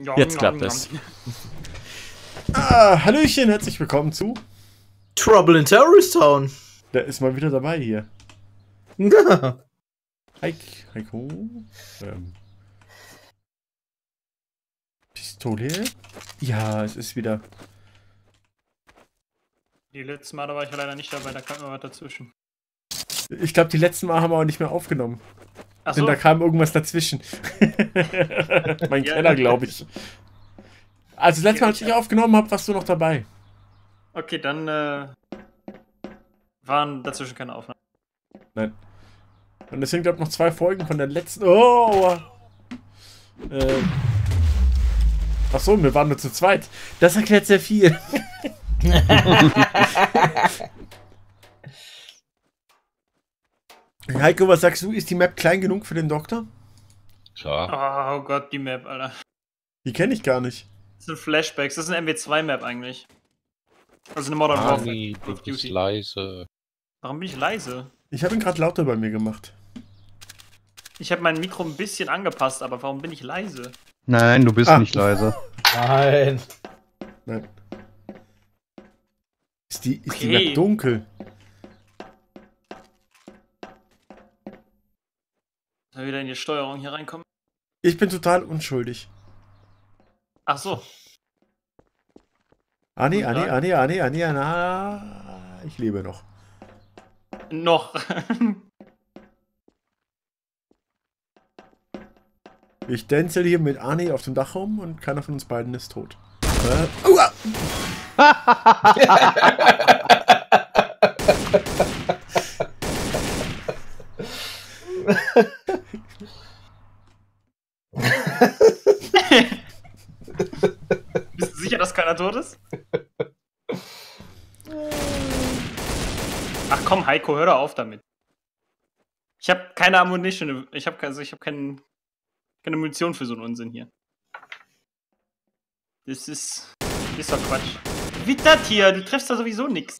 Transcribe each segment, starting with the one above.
Jetzt klappt es. Ah, Hallöchen, herzlich willkommen zu. Trouble in Terrorist Town. Der ist mal wieder dabei hier. Ja. Heik, Heiko. Ähm. Pistole. Ja, es ist wieder. Die letzten Mal, da war ich ja leider nicht dabei, da kam immer was dazwischen. Ich glaube, die letzten Mal haben wir auch nicht mehr aufgenommen. Denn Achso, da kam irgendwas dazwischen. mein Ja. Keller, glaube ich. Also, das letzte Mal, als ich aufgenommen habe, warst du noch dabei. okay, dann äh, waren dazwischen keine Aufnahmen. Nein. Und es sind, glaube ich, noch zwei Folgen von der letzten. Oh! Äh. Ach so, wir waren nur zu zweit. Das erklärt sehr viel. Heiko, was sagst du? Ist die Map klein genug für den Doktor? Klar. Oh Gott, die Map, Alter. Die kenne ich gar nicht. Das sind Flashbacks, das ist eine MW2-Map eigentlich. Also eine Modern Warfare. Ani, Call du bist Duty. leise. Warum bin ich leise? Ich habe ihn gerade lauter bei mir gemacht. Ich habe mein Mikro ein bisschen angepasst, aber warum bin ich leise? Nein, du bist Ah. nicht leise. Nein. Nein. Ist die, ist die Okay. Map dunkel? Soll wieder in die Steuerung hier reinkommen? Ich bin total unschuldig. Ach so. Anni, Anni. Anni, Anni, Anni, Anna. Ich lebe noch. Noch. Ich tänzel hier mit Arnie auf dem Dach rum und keiner von uns beiden ist tot. Äh, aua! Bist du ist? Ach komm, Heiko, hör doch auf damit. Ich habe keine Ammunition. Ich habe also habe kein, keine Munition für so einen Unsinn hier. Das ist. Das ist doch Quatsch. Wie das hier? Du triffst da sowieso nix.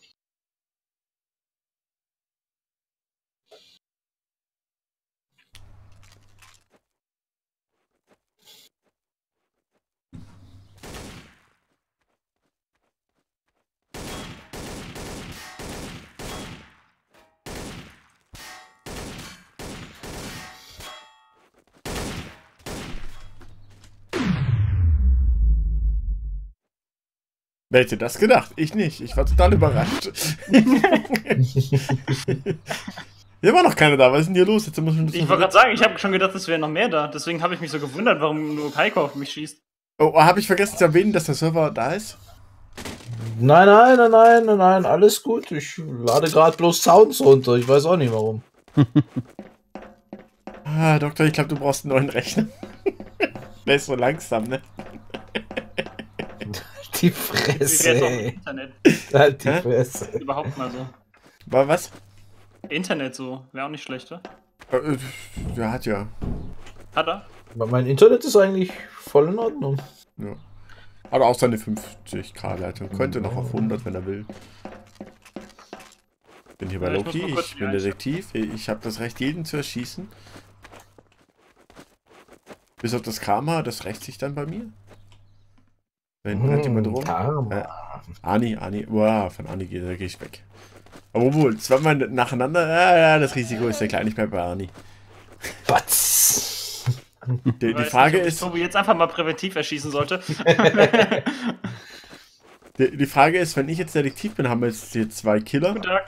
Wer hätte das gedacht? Ich nicht. Ich war total überrascht. Hier war noch keiner da. Was ist denn hier los? Jetzt muss ich Ich wollte gerade sagen, ich habe schon gedacht, es wären noch mehr da. Deswegen habe ich mich so gewundert, warum nur Heiko auf mich schießt. Oh, habe ich vergessen zu erwähnen, dass der Server da ist? Nein, nein, nein, nein, nein, nein, alles gut. Ich lade gerade bloß Sounds runter. Ich weiß auch nicht warum. Ah, Doktor, ich glaube, du brauchst einen neuen Rechner. der ist so langsam, ne? Die Fresse, ey. Internet? Halt die Hä? Fresse. Überhaupt mal so. War was? Internet so. Wäre auch nicht schlecht, oder? Äh, Der hat ja. Hat er? Aber mein Internet ist eigentlich voll in Ordnung. ja. Aber auch seine 50k-Leitung. Könnte noch auf 100, wenn er will. Bin hier bei Ja, ich Loki, ich die bin. Detektiv. Ich habe das Recht, jeden zu erschießen. Bis auf das Karma, das rächt sich dann bei mir. Wenn rennt jemand rum. Äh, Ani, Ani, wow, von Ani gehe geh ich weg. Aber obwohl, zweimal nacheinander, ja, ja, das Risiko ist ja klein, nicht mehr bei Ani. Batz. Die, die Ich Frage nicht, ob ich ist, Tobi jetzt einfach mal präventiv erschießen sollte. die, die Frage ist, wenn ich jetzt Detektiv bin, haben wir jetzt hier zwei Killer. Guten Tag.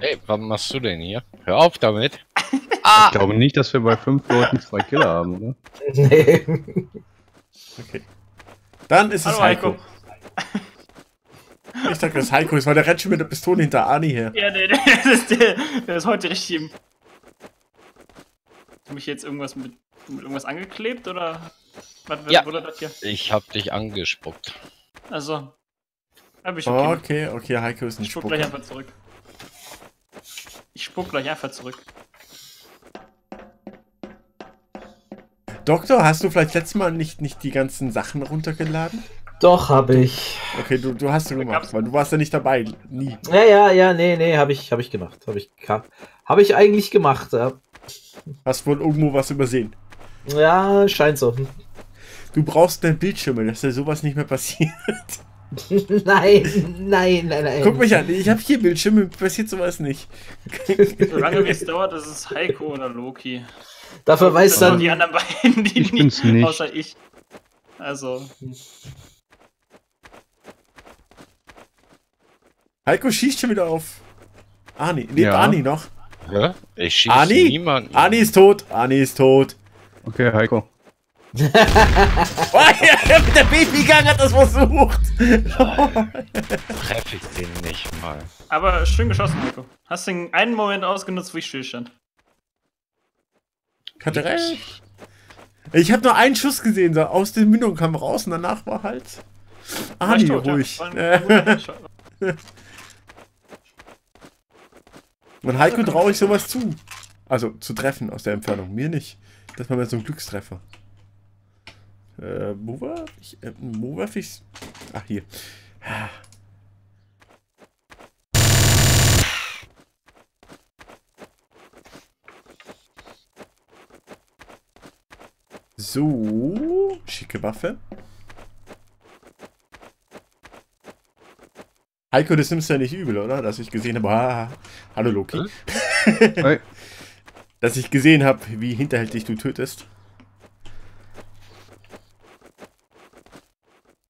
Hey, was machst du denn hier? Hör auf damit. Ich glaube nicht, dass wir bei fünf Leuten zwei Killer haben, oder? nee. Okay. Dann ist es Hallo Heiko. Heiko. Ich dachte, das ist Heiko ist, weil der rennt schon mit der Pistole hinter Ani her. Ja, der, der, der, ist, der, der ist heute richtig im. Hast du mich jetzt irgendwas mit, mit irgendwas angeklebt oder? Was Ja. wurde das hier? Ich hab dich angespuckt. Also. Hab ich okay. Okay, okay, Heiko ist ein Ich spuck gleich Spucker. einfach zurück. Ich spuck gleich einfach zurück. Doktor, hast du vielleicht letztes Mal nicht, nicht die ganzen Sachen runtergeladen? Doch, habe ich. Okay, du, du hast du gemacht, weil du warst ja nicht dabei. Nie. Ja, ja, ja, nee, nee, habe ich, hab ich gemacht. Habe ich, hab ich eigentlich gemacht. Ja. Hast wohl irgendwo was übersehen. ja, scheint so. Du brauchst deinen Bildschirm, dass dir sowas nicht mehr passiert. nein, nein, nein, nein. Guck mich an, ich habe hier Bildschirme, passiert sowas nicht. Solange wie es dauert, ist es Heiko oder Loki. Dafür weiß dann die anderen beiden, die Ich bin's nicht. außer ich. Also, Heiko schießt schon wieder auf. Ani, lebt Ja. Ani noch? Hä? Ich schieße Ani? niemanden. Ani ist tot, Ani ist tot. Okay, Heiko. Oh, ja, mit der Babygang hat das versucht. Treffe ich den nicht mal. aber schön geschossen, Heiko. Hast den einen Moment ausgenutzt, wo ich stillstand. Hat er recht. Ich habe nur einen Schuss gesehen, so aus der Mündung kam raus und danach war halt War Ani ja. ruhig. Headshot. Und Heiko traue ich sowas zu. Also zu treffen aus der Entfernung. Mir nicht. Das war mir so ein Glückstreffer. Äh, wo war ich? Äh, wo ich's? Ach, hier. So, schicke Waffe. Heiko, das nimmst du ja nicht übel, oder? Dass ich gesehen habe, ah, hallo Loki. Dass ich gesehen habe, wie hinterhältig du tötest.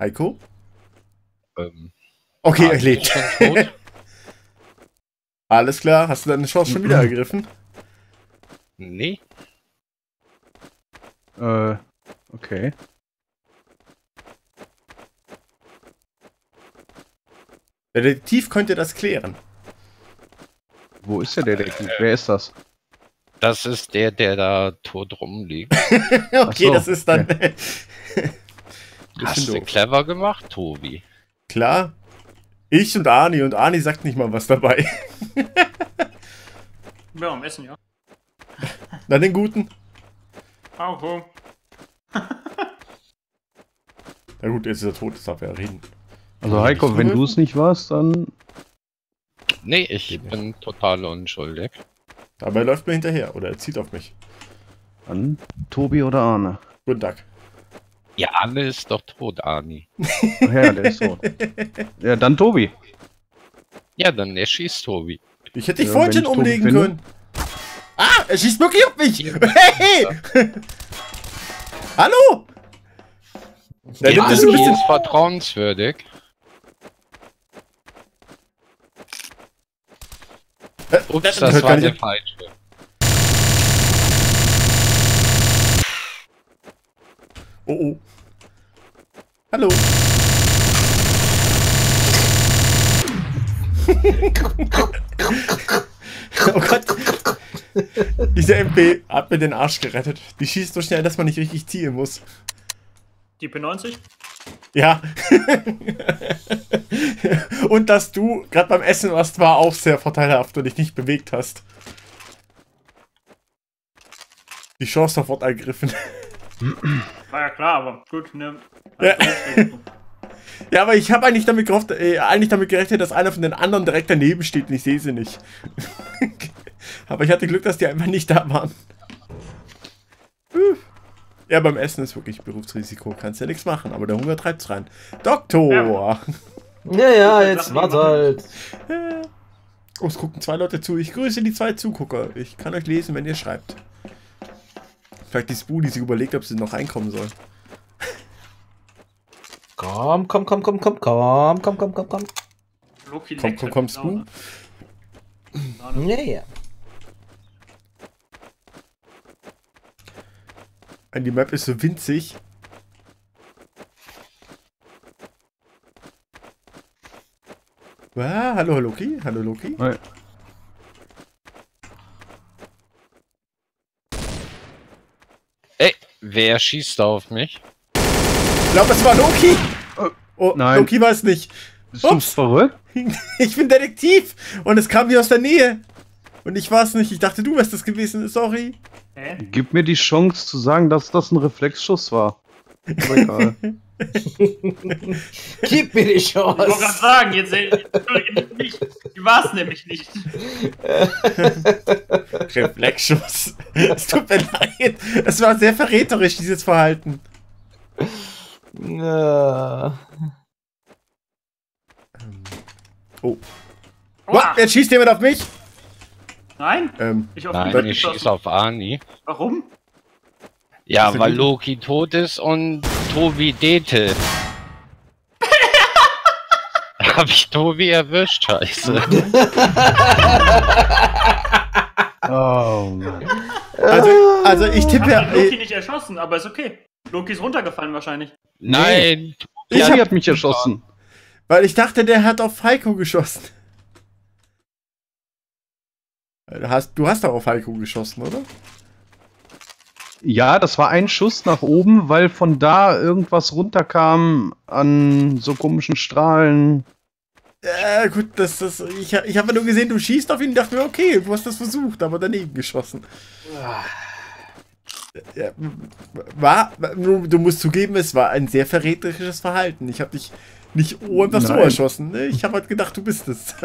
Heiko? Ähm, Okay, er lebt. Alles klar, hast du deine Chance schon wieder ergriffen? Nee. Äh, okay. Der Detektiv könnte das klären. Wo ist der Detektiv? Wer ist das? Das ist der, der da tot rumliegt. okay, so, das ist dann. Hast du clever gemacht, Tobi? Klar. Ich und Ani und Ani sagt nicht mal was dabei. Ja, am Essen, ja. Na den guten. Au, Na gut, jetzt ist er tot, das darf er ja reden. Also Heiko, wenn du es nicht warst, dann Nee, ich bin total unschuldig. Aber er läuft mir hinterher oder er zieht auf mich. Dann Tobi oder Arne. Guten Tag. Ja, Anne ist doch tot, Ani. Ja, der ist so. Ja, dann Tobi. Ja, dann erschießt Tobi. Ich hätte dich Ja, vorhin schon Tobi umlegen finde. können. Ah, er schießt wirklich auf mich. Hey! Hallo? Der Ja, nimmt das ein bisschen. ist vertrauenswürdig. Äh, Ups, das das war nicht der falsche. Oh oh. Hallo. oh Gott. Diese MP hat mir den Arsch gerettet. Die schießt so schnell, dass man nicht richtig zielen muss. Die P90? Ja. und dass du gerade beim Essen warst, war auch sehr vorteilhaft und dich nicht bewegt hast. Die Chance sofort ergriffen. War ja klar, aber gut, ne. Ja. Ja, aber ich habe eigentlich damit gehofft, äh, eigentlich damit gerechnet, dass einer von den anderen direkt daneben steht und ich sehe sie nicht. aber ich hatte Glück, dass die einfach nicht da waren. Ja, beim Essen ist wirklich Berufsrisiko. Kannst ja nichts machen, aber der Hunger treibt's rein. Doktor! Ja. Ja, ja, jetzt warte halt. Oh, es gucken zwei Leute zu. Ich grüße die zwei Zugucker. Ich kann euch lesen, wenn ihr schreibt. Vielleicht die Spoo, die sich überlegt, ob sie noch reinkommen soll. Komm, komm, komm, komm, komm, komm, komm, komm, komm, komm. Loki Komm, komm, halt du? Laune. Ja, ja. Die Map ist so winzig. Ah, hallo Loki, hallo Loki. Hey. Ey, wer schießt da auf mich? Ich glaube, es war Loki. Oh, Nein. Loki war es nicht. Bist du Ups. verrückt? Ich bin Detektiv und es kam hier aus der Nähe. Und ich war es nicht. Ich dachte, du wärst es gewesen. Sorry. Hä? Gib mir die Chance zu sagen, dass das ein Reflexschuss war. Aber egal. Gib mir die Ich wollte gerade Chance. sagen, jetzt war es nämlich nicht. Reflexschuss. Es tut mir leid. Es war sehr verräterisch, dieses Verhalten. Ja. Ähm. Oh. What? Jetzt schießt jemand auf mich? Nein, Ähm, ich auf Nein, ich geschossen. schieße auf Ani. Warum? Ja, weil? Loki tot ist und Tobi Dete. Hab ich Tobi erwischt, scheiße. Oh Mann. also, also ich tippe ja. Loki nicht erschossen, aber ist okay. Loki ist runtergefallen wahrscheinlich. Nein, Ich hab- hat mich erschossen. Weil ich dachte, der hat auf Heiko geschossen. Du hast, du hast doch auf Heiko geschossen, oder? Ja, das war ein Schuss nach oben, weil von da irgendwas runterkam an so komischen Strahlen. Ja, gut, das, das, ich, ich habe nur gesehen, du schießt auf ihn und dachte mir, okay, du hast das versucht, aber daneben geschossen. Ja, war, du musst zugeben, es war ein sehr verräterisches Verhalten. Ich habe dich nicht einfach so erschossen. ne? Ich habe halt gedacht, du bist es.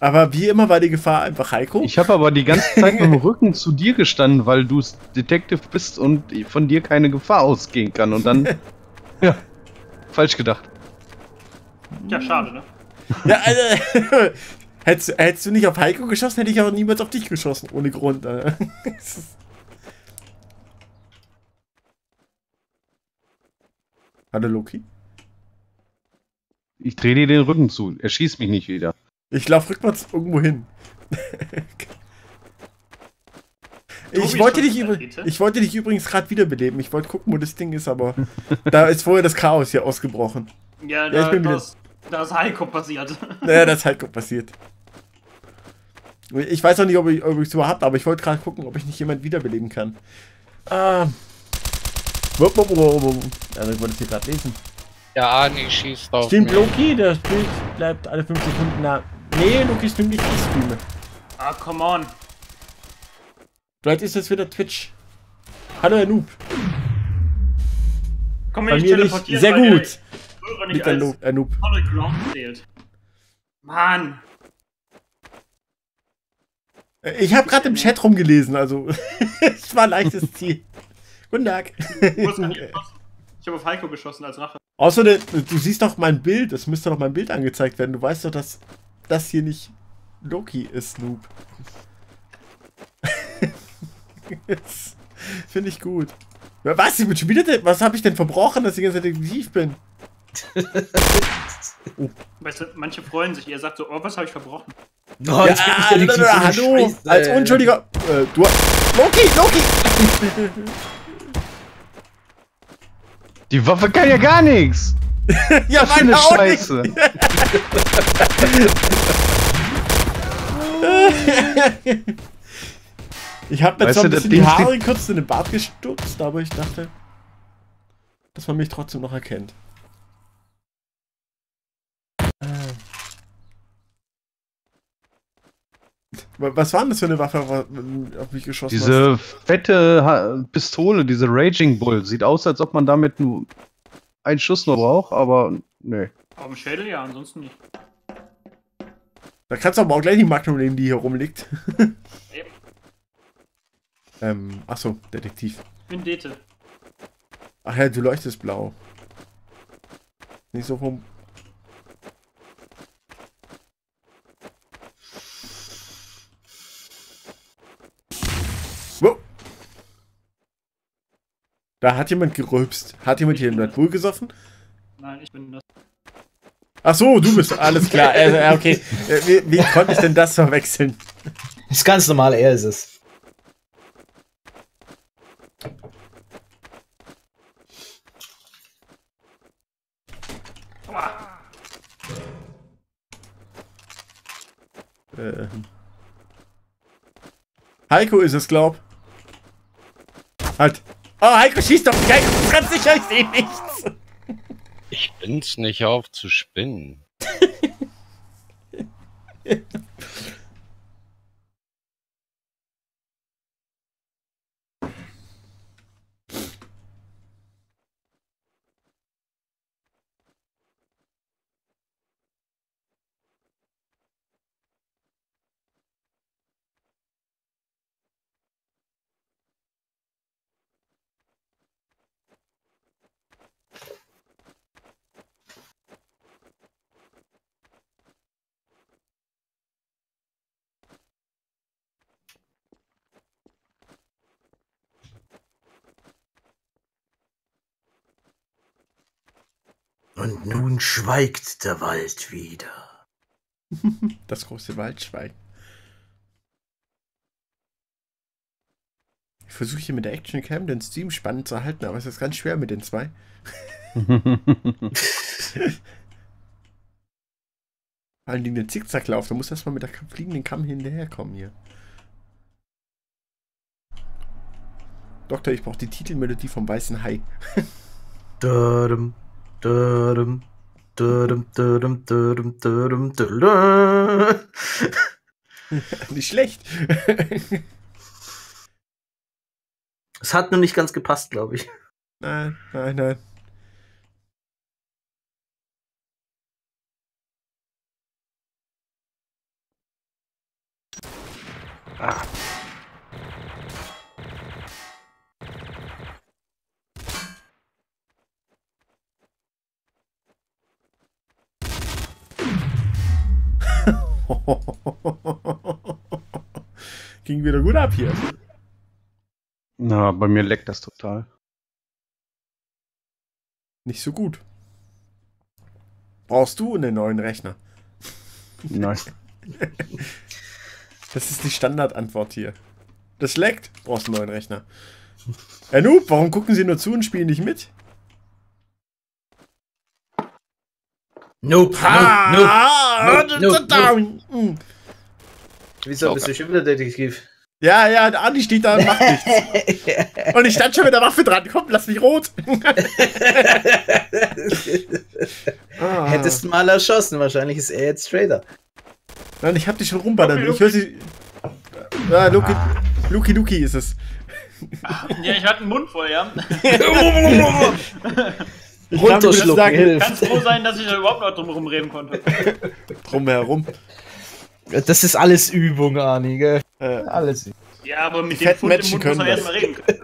Aber wie immer war die Gefahr einfach Heiko. Ich habe aber die ganze Zeit mit dem Rücken zu dir gestanden, weil du Detective bist und von dir keine Gefahr ausgehen kann. Und dann, ja, falsch gedacht. Ja, schade, ne? Ja, also, hättest, hättest du nicht auf Heiko geschossen, hätte ich auch niemals auf dich geschossen, ohne Grund. äh. Ist- Hallo Loki? Ich drehe dir den Rücken zu. Er schießt mich nicht wieder. Ich laufe rückwärts irgendwo hin. Ich, wollte dich Rakete. ich wollte dich übrigens gerade wiederbeleben. Ich wollte gucken, wo das Ding ist, aber da ist vorher das Chaos hier ausgebrochen. Ja, Ja, da, ich bin wieder- das, da ist Heiko passiert. Naja, das ist halt passiert. Ich weiß auch nicht, ob ich es überhaupt, aber ich wollte gerade gucken, ob ich nicht jemand wiederbeleben kann. Ah. Wupp, wupp, wupp, wupp. Also ich wollte es hier gerade lesen. der Ani schießt auf Stimmt mich. Loki, das Bild bleibt alle 5 Sekunden nah. Nee, Loki stimmt nicht, ich streame. ah, come on. Vielleicht ist das wieder Twitch. Hallo Herr Noob. Komm Bei mir nicht Sehr gut. der Hörer nicht als Noob. Herr Noob. Solid Ground zählt. Mann. Ich habe gerade im Chat rumgelesen, also es war ein leichtes Ziel. Guten Tag. Du hast gar nicht geschossen. Ich habe auf Heiko geschossen als Rache. Außerdem, du siehst doch mein Bild, es müsste doch mein Bild angezeigt werden. Du weißt doch, dass das hier nicht Loki ist, Noob. Finde ich gut. Was? Ich bin schon wieder der, was habe ich denn verbrochen, dass ich die ganze Zeit Detektiv bin? Weißt du, manche freuen sich. Er sagt so, oh, was habe ich verbrochen? Der Detektiv, so eine hallo, Scheiße, als. Unschuldiger. Äh, du Loki, Loki! Die Waffe kann ja gar nichts. Ja, Was für eine meine auch. Scheiße. Ich habe mir zwar ein bisschen die Haare kurz in den Bart gestutzt, aber ich dachte, dass man mich trotzdem noch erkennt. Wa- Was war denn das für eine Waffe, wa- auf mich geschossen hast? Diese fette ha Pistole, diese Raging Bull, sieht aus, als ob man damit nur einen Schuss nur braucht, aber nee. Auf dem Schädel ja, ansonsten nicht. Da kannst du aber auch gleich die Magnum nehmen, die hier rumliegt. Eben. ähm, achso, Detektiv. Ich bin Dete. Ach ja, du leuchtest blau. Nicht so vom. Wow. Da hat jemand gerülpst. Hat jemand hier einen Red Bull gesoffen? Nein, ich bin das. Ach so, du bist alles klar. Äh, äh, okay. Äh, wie, wie konnte ich denn das verwechseln? Ist ganz normal, er ist es. Ähm. Heiko ist es, glaub. Halt. Oh, Heiko schießt doch. Heiko ist ganz sicher, ich sehe nichts. Ich bin's nicht auf zu spinnen. Schweigt der Wald wieder. Das große Waldschwein. Ich versuche hier mit der Action Cam den Stream spannend zu halten, aber es ist ganz schwer mit den zwei. Vor allem den Zickzacklauf, da muss erstmal mit der fliegenden Kamm hinterherkommen hier. Doktor, ich brauche die Titelmelodie vom Weißen Hai. Dödem, dödem, Nicht schlecht. Es hat nur nicht ganz gepasst, glaube ich. nein, nein, nein. Ging wieder gut ab hier. Na, bei mir leckt das total. Nicht so gut. Brauchst du einen neuen Rechner? Nein. Das ist die Standardantwort hier. Das leckt. Brauchst einen neuen Rechner. Herr Noob, warum gucken Sie nur zu und spielen nicht mit? Nope, Ah, nope, nope, down. Hm. Wieso bist du schon wieder Detektiv? Ja, ja, der Andi steht da und macht nichts. Und ich stand schon mit der Waffe dran. Komm, lass mich rot. ah. Hättest du mal erschossen, wahrscheinlich ist er jetzt Trader. Nein, ich hab dich schon rumballern. Ich höre sie. Ja, Luki, Luki Luki ist es. Ja, ich hatte einen Mund voll, ja. Ich Runterschlucken sagen, hilft. Kannst froh sein, dass ich da überhaupt noch drum reden konnte. drumherum. Das ist alles Übung, Arni, gell? Äh, Alles Übung. Ja, aber mit Die dem Pfund im Mund muss man können erstmal reden können.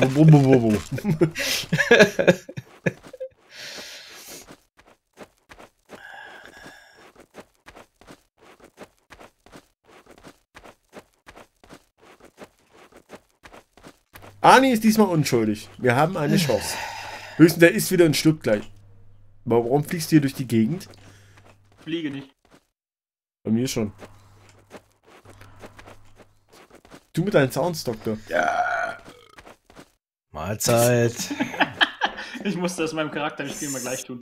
Also, wo, wo, wo, wo. Arni ist diesmal unschuldig. Wir haben eine Chance. Höchstens, der ist wieder und stirbt gleich. Aber warum fliegst du hier durch die Gegend? Fliege nicht. Bei mir schon. Du mit deinen Sounds, Doktor. Mahlzeit. Ich musste das meinem Charakter im Spiel mal gleich tun.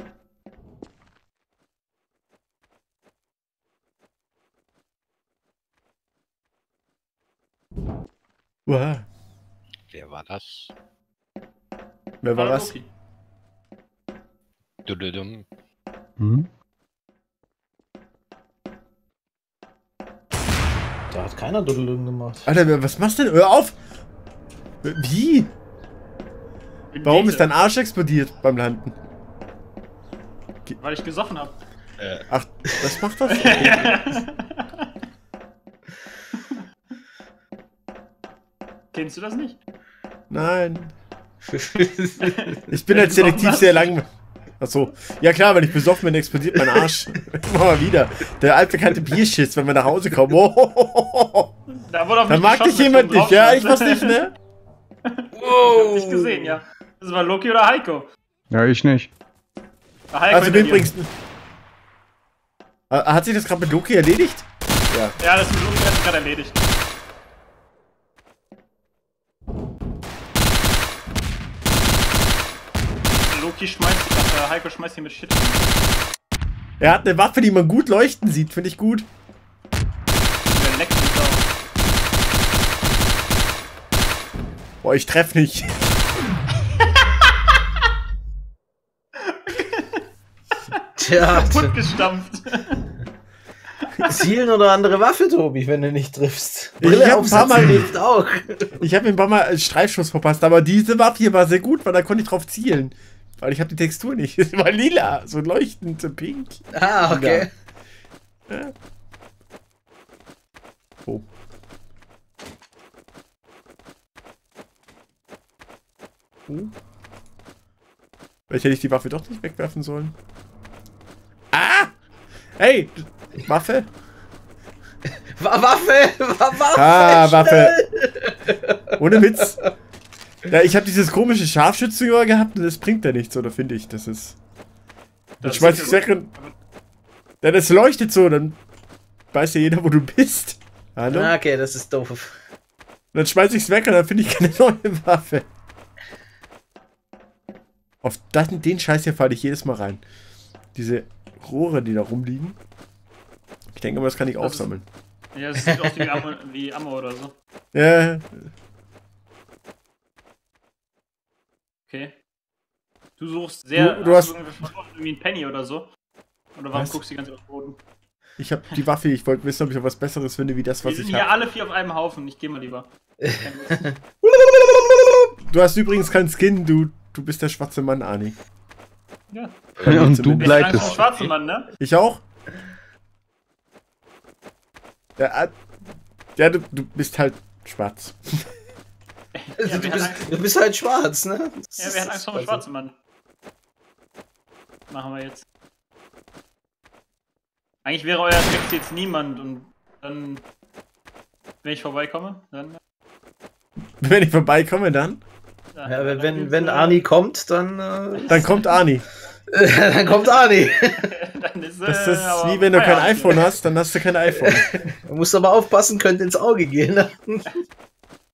Uah. Wer war das? Wer war Hallo, das? Loki. Hm? Da hat keiner Duddelung gemacht. Alter, was machst du denn? Hör auf! Wie? Warum ist dein Arsch explodiert beim Landen? Weil ich gesoffen habe. Äh, Ach, was macht das? Kennst du das nicht? Nein. Ich bin als Detektiv sehr lang. Achso. Ja klar, wenn ich besoffen bin, explodiert mein Arsch. Immer mal wieder. Der altbekannte Bierschiss, wenn wir nach Hause kommen. Oh, Da wurde auf da mich mag dich jemand nicht, ja? Ich was nicht, ne? Ich hab dich gesehen, ja. Das war Loki oder Heiko. Ja, ich nicht. Ah, Heiko Also du? Hat sich das gerade mit Loki erledigt? Ja, das ist Loki hat sich gerade erledigt. Loki schmeißt, äh, Heiko schmeißt ihn mit Shit. Er hat eine Waffe, die man gut leuchten sieht, finde ich gut. Der leckt mich auch. Boah, ich treffe nicht. Tja, Kaputt gestampft. zielen oder andere Waffe, Tobi, wenn du nicht triffst. Ich hab ein paar Mal- hilft auch. Ich habe ihm ein paar Mal einen Streifschuss verpasst, aber diese Waffe hier war sehr gut, weil da konnte ich drauf zielen. Weil ich habe die Textur nicht. Es war lila, so leuchtend, so pink. Ah, okay. Oh. Oh. Vielleicht hätte ich die Waffe doch nicht wegwerfen sollen. Ah! Hey! Waffe? Wa- Waffe! Wa- Waffe! Ah, Waffe. Ohne Witz. Ja, ich habe dieses komische Scharfschützengewehr gehabt und das bringt ja nichts, oder finde ich? Das ist. Dann schmeiß ich's weg und. Ja, das leuchtet so, dann weiß ja jeder, wo du bist. Hallo? Ah, Okay, das ist doof. Dann schmeiß ich's weg und dann finde ich keine neue Waffe. Auf das, den Scheiß hier falle ich jedes Mal rein. Diese Rohre, die da rumliegen. Ich denke mal, das kann ich Das ist- aufsammeln. Ja, es sieht aus wie Ammo, wie Ammo oder so. Ja, Okay. Du suchst sehr. Du- du hast- irgendwie verloren, irgendwie ein Penny oder so? Oder warum Was? guckst du die ganze Zeit auf den Boden? ich habe die Waffe. Ich wollte wissen, ob ich noch was Besseres finde, wie das, Wir was sind ich hier habe. alle vier auf einem Haufen. Ich geh mal lieber. Du hast übrigens keinen Skin. Du, du bist der schwarze Mann, Ani. Ja. Und du zumindest. Ich bin schwarzer Mann, ne? Ich auch? Ja, ja du, du bist halt schwarz. Also, Ja, du, wer bist, du bist halt schwarz, ne? Das Ja, wer hat Angst vor einem also- schwarzen Mann? Machen wir jetzt. Eigentlich wäre euer Text jetzt niemand und dann, wenn ich vorbeikomme, dann. Wenn ich vorbeikomme, dann? Ja, dann wenn, wenn, äh, Arni kommt, dann, äh, Dann kommt Ani. dann kommt Arni. dann ist, äh, Das ist aber wie wenn du kein iPhone hast, dann hast du kein iPhone. Du musst aber aufpassen, könnte ins Auge gehen.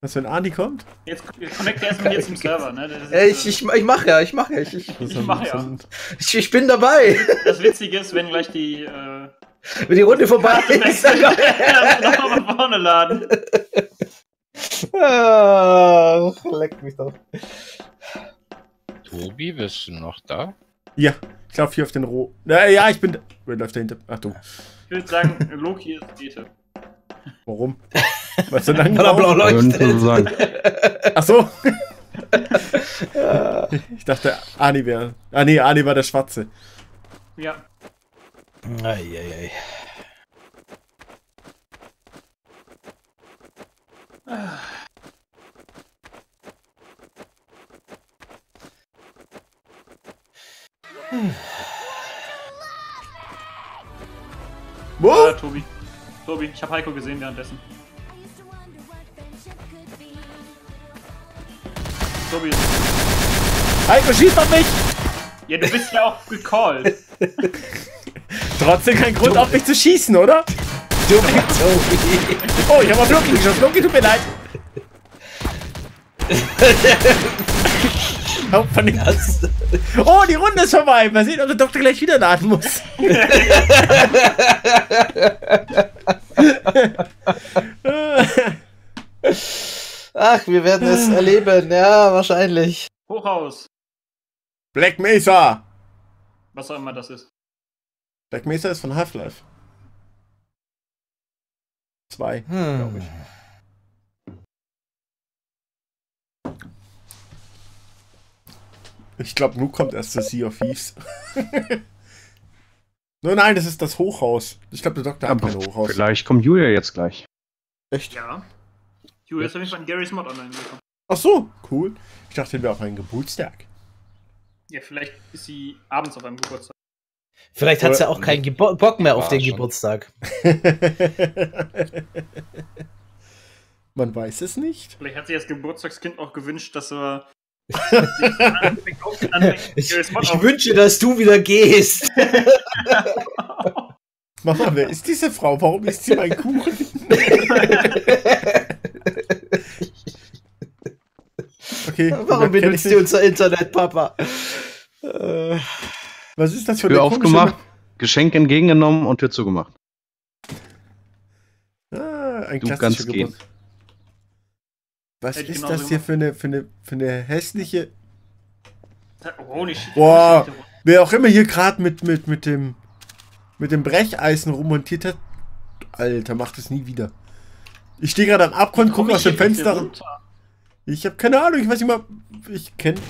Was, wenn Ani kommt? Jetzt connect erst mit dir zum Server, ne? Das, ist, Ja, ich, ich, ich mach ja, ich mach ja. Ich, ich, Ich mach ja. ich, ich bin dabei. Das Witzige ist, wenn gleich die. Äh, Wenn die Runde vorbei ist, dann nochmal von vorne laden. Ah, Leck mich doch. Tobi, bist du noch da? Ja, ich laufe hier auf den Roh. Ja, ja, ich bin. da- Wer läuft dahinter? Ach du. Ich würde sagen, Loki ist Dete. Warum? Was so lange Weil er blau leuchtet. Ach so. Ich dachte, Ani wäre. Ah, nee, Ani war der Schwarze. Ja. Eieiei. Wo? Äh, Tobi. Tobi, ich habe Heiko gesehen währenddessen. Tobi. Heiko, schieß auf mich! Ja, du bist ja auch gecallt. Trotzdem kein Grund, auf mich zu schießen, oder? Du Tobi. Oh, ich habe auf Loki geschossen. Loki, tut mir leid. Oh, von den- oh, die Runde ist vorbei. Mal sehen, ob der Doktor gleich wieder laden muss. Ach, wir werden es erleben. Ja, wahrscheinlich. Hochhaus. Black Mesa. Was auch immer das ist. Black Mesa ist von Half-Life. Zwei, glaube ich. Ich glaube, nun kommt erst das Sea of Thieves. nein, nein, das ist das Hochhaus. Ich glaube, der Doktor hat Aber kein Hochhaus. vielleicht kommt Julia jetzt gleich. Echt? Ja. Ju, jetzt habe ich von Gary's Mod online bekommen. Ach so, cool. Ich dachte, wir auf einen Geburtstag. Ja, vielleicht ist sie abends auf einem Geburtstag. Vielleicht hat sie ja auch keinen Gebo Bock mehr auf den schon. Geburtstag. Man weiß es nicht. Vielleicht hat sich das Geburtstagskind auch gewünscht, dass er. Ich, ich wünsche, dass du wieder gehst. Mama, wer ist diese Frau? Warum isst sie meinen Kuchen? Okay. Warum benutzt du unser Internet, Papa? Äh, Was ist das für Tür eine komische- aufgemacht, Geschenk entgegengenommen und Tür zugemacht. Ah, ein Du kannst gehen. Was Hätte ist das hier für eine, für eine, für eine hässliche. Boah. Wer auch immer hier gerade mit, mit, mit dem mit dem Brecheisen rummontiert hat. Alter, macht es nie wieder. Ich stehe gerade am Abgrund, gucke aus dem Fenster. Ich habe keine Ahnung, ich weiß nicht mal. Ich kenne.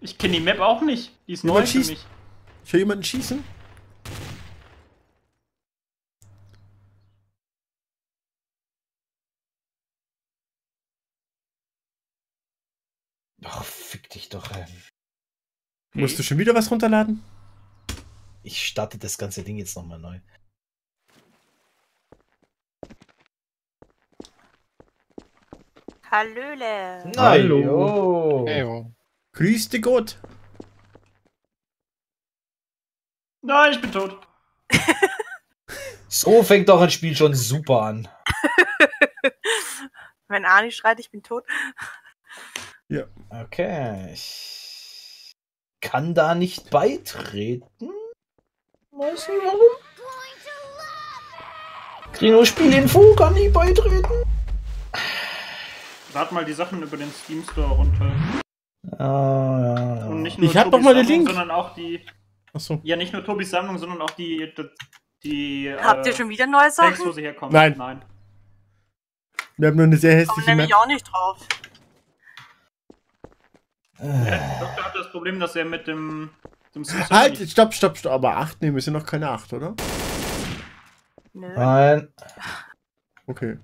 Ich kenne die Map auch nicht. Die ist Jemand neu für schießt. mich. Ich höre jemanden schießen. Ach, fick dich doch. ey. Musst du schon wieder was runterladen? Ich starte das ganze Ding jetzt nochmal neu. Hallöle. Hallo. Hey, oh. Grüß dich Gott. Nein, ich bin tot. So fängt doch ein Spiel schon super an. Wenn Arnie schreit, ich bin tot. Okay. Ich kann da nicht beitreten. Weiß nicht warum. Nur Spielinfo, kann nicht beitreten. Lad mal die Sachen über den Steam Store runter. Ah, ja. Und nicht nur Ich hab Tobis doch mal den Sammlung, Link. Sondern auch die. Achso. Ja, nicht nur Tobis Sammlung, sondern auch die. die, die Habt ihr schon wieder neue Tags, wo Sachen? sie herkommen. Nein. Nein. Wir haben nur eine sehr hässliche nämlich Map. auch nicht drauf. Der Doktor hat das Problem, dass er mit dem. dem Simpson Halt, stopp, stopp, stopp. Aber 8, nee, wir sind noch keine 8, oder? Nö. Nein. Okay.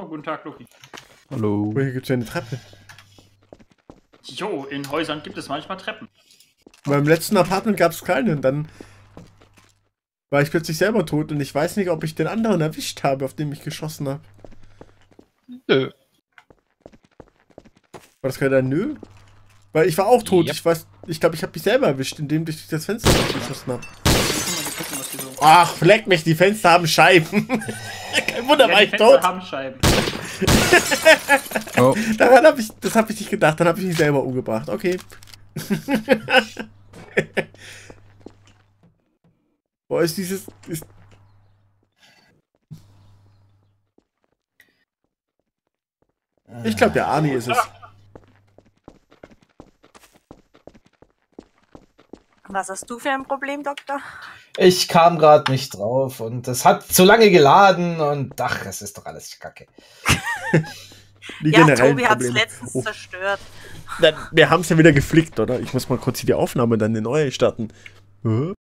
Oh, guten Tag, Loki. Hallo. Oh, hier gibt es ja eine Treppe. Jo, in Häusern gibt es manchmal Treppen. Beim letzten Apartment gab es keine und dann war ich plötzlich selber tot und ich weiß nicht, ob ich den anderen erwischt habe, auf den ich geschossen habe. Nö. War das gerade ein Nö? Weil ich war auch tot. Yep. Ich weiß, ich glaube, ich habe mich selber erwischt, indem ich durch das Fenster geschossen habe. Die die. Ach, leck mich, die Fenster haben Scheiben. Kein Wunder, Ja, war die ich Fenster tot. haben Scheiben. Oh, Daran habe ich, das habe ich nicht gedacht. Dann habe ich mich selber umgebracht. Okay. Boah, ist dieses, ist, ich glaube, der Arnie ist es. Was hast du für ein Problem, Doktor? Ich kam gerade nicht drauf und es hat zu lange geladen und ach, es ist doch alles kacke. Die Ja, Tobi hat es letztens Oh, zerstört. dann, wir haben es ja wieder geflickt, oder? Ich muss mal kurz hier die Aufnahme dann in neue starten. Hä?